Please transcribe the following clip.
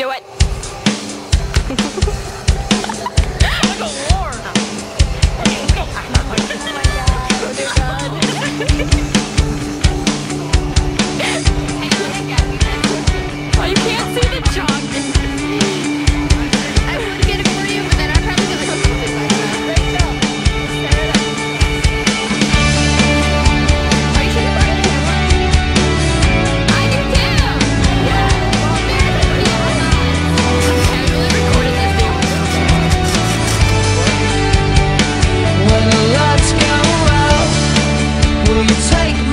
Do it. take